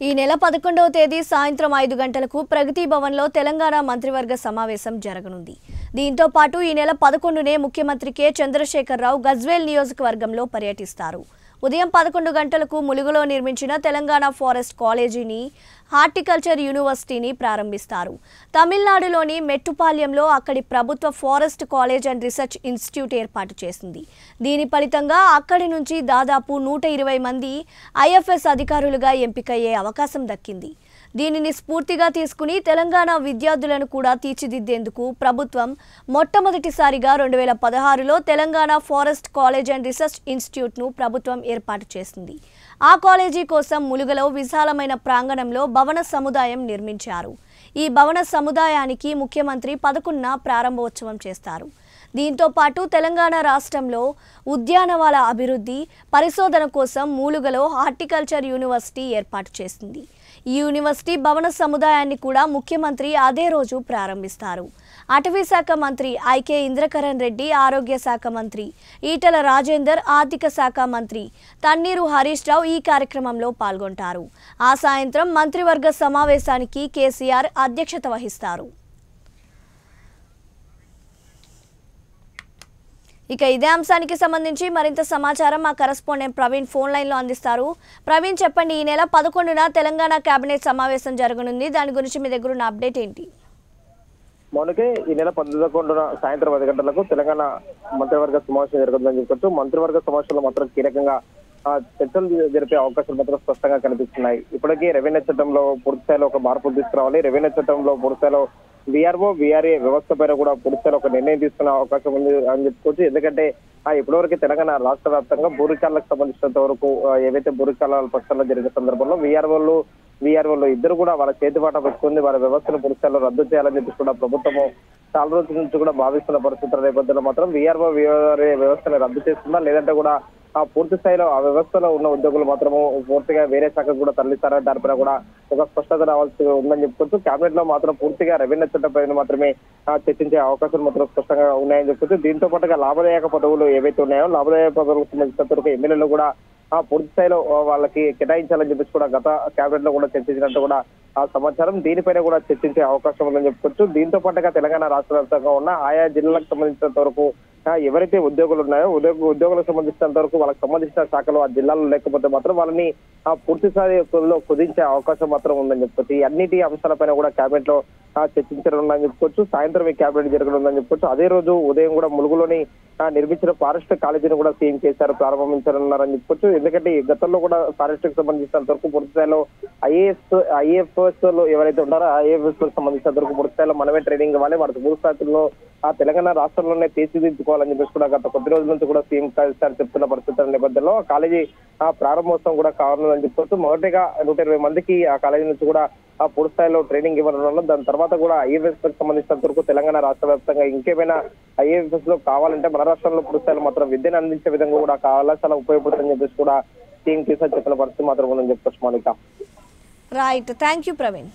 ఈ నెల పదకొండవ తేదీ సాయంత్రం ఐదు గంటలకు ప్రగతి భవన్లో తెలంగాణ మంత్రివర్గ సమావేశం జరగనుంది. దీంతో పాటు ఈ నెల పదకొండునే ముఖ్యమంత్రి కె. చంద్రశేఖరరావు గజ్వేల్ నియోజకవర్గంలో పర్యటిస్తారు. ఉదయం పదకొండు గంటలకు ములుగులో నిర్మించిన తెలంగాణ ఫారెస్ట్ కాలేజీని హార్టికల్చర్ యూనివర్సిటీని ప్రారంభిస్తారు. తమిళనాడులోని మెట్టుపాల్యంలో అక్కడి ప్రభుత్వ forest college and research institute ఏర్పాటు చేసింది. దీని ఫలితంగా అక్కడి నుంచి దాదాపు నూట ఇరవై మంది ఐఎఫ్ఎస్ అధికారులుగా ఎంపికయ్యే అవకాశం దక్కింది. దీనిని స్ఫూర్తిగా తీసుకుని తెలంగాణ విద్యార్థులను కూడా తీర్చిదిద్దేందుకు ప్రభుత్వం మొట్టమొదటిసారిగా రెండు వేల పదహారులో Telangana forest college and research ఇన్స్టిట్యూట్ను ప్రభుత్వం ఏర్పాటు చేసింది. ఆ కాలేజీ కోసం ములుగలో విశాలమైన ప్రాంగణంలో భవన సముదాయం నిర్మించారు. ఈ భవన సముదాయానికి ముఖ్యమంత్రి పదకొండున ప్రారంభోత్సవం చేస్తారు. దీంతో పాటు తెలంగాణ రాష్ట్రంలో ఉద్యానవన అభివృద్ధి పరిశోధన కోసం మూలుగలో హార్టికల్చర్ యూనివర్సిటీ ఏర్పాటు చేసింది. ఈ యూనివర్సిటీ భవన సముదాయాన్ని కూడా ముఖ్యమంత్రి అదే రోజు ప్రారంభిస్తారు. అటవీ శాఖ మంత్రి ఐకే ఇంద్రకరణ్ రెడ్డి ఆరోగ్య శాఖ మంత్రి ఈటల రాజేందర్ ఆర్థిక శాఖ మంత్రి తన్నీరు హరీష్ రావు ఈ కార్యక్రమంలో పాల్గొంటారు. ఆ సాయంత్రం మంత్రివర్గ సమావేశానికి కేసీఆర్ అధ్యక్షత వహిస్తారు. ఇక ఇదే అంశానికి సంబంధించి మరింత సమాచారం మా కరస్పాండెంట్ ప్రవీణ్ ఫోన్ లైన్లో అందిస్తారు. ప్రవీణ్ చెప్పండి ఈ నెల పదకొండున తెలంగాణ కేబినెట్ సమావేశం జరగనుంది. దాని గురించి మీ దగ్గర ఉన్న అప్డేట్ ఏంటి? మనకి ఈ నెల పదకొండున సాయంత్రం పది గంటలకు తెలంగాణ మంత్రివర్గ సమావేశం జరుగుతుందని చెప్పొచ్చు మంత్రివర్గ సమావేశంలో మాత్రం కీలకంగా చర్చలు జరిపే అవకాశాలు మాత్రం స్పష్టంగా కనిపిస్తున్నాయి. ఇప్పటికీ రెవెన్యూ చట్టంలో పూర్తిస్థాయిలో ఒక మార్పు తీసుకురావాలి. రెవెన్యూ చట్టంలో పూర్తిస్థాయిలో విఆర్ఓ విఆర్ఏ వ్యవస్థ పైన కూడా పూర్తి ఒక నిర్ణయం తీసుకునే అవకాశం ఉంది అని చెప్పుకోవచ్చు. ఎందుకంటే ఆ ఇప్పటివరకు తెలంగాణ రాష్ట్ర వ్యాప్తంగా భూరికాలకు సంబంధించినంత వరకు ఏవైతే భూరికాల పక్షాల్లో జరిగిన సందర్భంలో విఆర్ఓలు విఆర్ఓలు ఇద్దరు కూడా వాళ్ళ చేతిపాట పెట్టుకుంది వాళ్ళ వ్యవస్థను పూర్తి రద్దు చేయాలని చెప్పి కూడా ప్రభుత్వము చాలా రోజుల నుంచి కూడా భావిస్తున్న పరిస్థితుల నేపథ్యంలో మాత్రం విఆర్ఓ విఆర్ఏ వ్యవస్థను రద్దు చేస్తుందా లేదంటే కూడా ఆ పూర్తి స్థాయిలో ఆ వ్యవస్థలో ఉన్న ఉద్యోగులు మాత్రము పూర్తిగా వేరే శాఖకు కూడా తరలిస్తారా? దానిపైన కూడా ఒక స్పష్టత రావాల్సి ఉందని చెప్పుకోవచ్చు. కేబినెట్లో మాత్రం పూర్తిగా రెవెన్యూ చట్టం పైన మాత్రమే చర్చించే అవకాశాలు మాత్రం స్పష్టంగా ఉన్నాయని చెప్పొచ్చు దీంతో పాటుగా లాభదాయక పదవులు ఏవైతే ఉన్నాయో లాభదాయక పదవులకు సంబంధించినంత వరకు ఎమ్మెల్యేలు కూడా ఆ పూర్తి స్థాయిలో వాళ్ళకి కేటాయించాలని చెప్పేసి కూడా గత కేబినెట్లో కూడా చర్చించినట్టు కూడా ఆ సమాచారం దీనిపైన కూడా చర్చించే అవకాశం ఉందని చెప్పుకోవచ్చు. దీంతో పాటుగా తెలంగాణ రాష్ట్ర వ్యాప్తంగా ఉన్న ఆయా జిల్లాలకు సంబంధించినంత వరకు ఎవరైతే ఉద్యోగులు ఉన్నాయో ఉద్యోగ ఉద్యోగులకు సంబంధించినంత వరకు వాళ్ళకి సంబంధించిన శాఖలు ఆ జిల్లాలో లేకపోతే మాత్రం వాళ్ళని ఆ పూర్తి స్థాయిలో కుదించే అవకాశం మాత్రం ఉందని చెప్పి అన్నిటి అంశాలపైన కూడా కేబినెట్లో చర్చించడం ఉందని చెప్పుకోవచ్చు. సాయంత్రం ఈ కేబినెట్ ఉందని చెప్పుకోవచ్చు. అదే రోజు ఉదయం కూడా ములుగులోని నిర్మించిన ఫారెస్ట్ కాలేజీని కూడా సీఎం చేశారు ప్రారంభించనున్నారని చెప్పుకోవచ్చు. ఎందుకంటే గతంలో కూడా ఫారెస్ట్కి సంబంధించినంత వరకు పూర్తి స్థాయిలో ఐఏఎస్ ఐఏఎఫ్ఎస్లో ఎవరైతే ఉన్నారో ఐఏఎఫ్ఎస్కు సంబంధించినంత వరకు పూర్తి స్థాయిలో మనమే ట్రైనింగ్ ఇవ్వాలి. వాటి భూస్థాయిలో స్థాయిలో ఆ తెలంగాణ రాష్ట్రంలోనే తీర్చిదిద్దుకోవాలని చెప్పేసి కూడా గత కొద్ది రోజుల నుంచి కూడా సీఎం కేసీఆర్ చెప్తున్న పరిస్థితుల నేపథ్యంలో ఆ కాలేజీ ఆ ప్రారంభోత్సవం కూడా కావాలని చెప్పుకోవచ్చు. మొదటిగా నూట ఇరవై మందికి ఆ కాలేజీ నుంచి కూడా పూర్తి స్థాయిలో ట్రైనింగ్ ఇవ్వనున్నారు దాని తర్వాత కూడా ఐఏఎస్కి సంబంధించినంత వరకు తెలంగాణ రాష్ట్ర వ్యాప్తంగా ఇంకేమైనా ఐఏఎస్లో కావాలంటే మన రాష్ట్రంలో పూర్తి స్థాయిలో మాత్రం విద్యను అందించే విధంగా కూడా కళాశాల ఉపయోగపడుతుందని చెప్పేసి కూడా సీఎం కేసీఆర్ చెప్పిన పరిస్థితి మాత్రం ఉందని చెప్పొచ్చు Mounika right thank you Praveen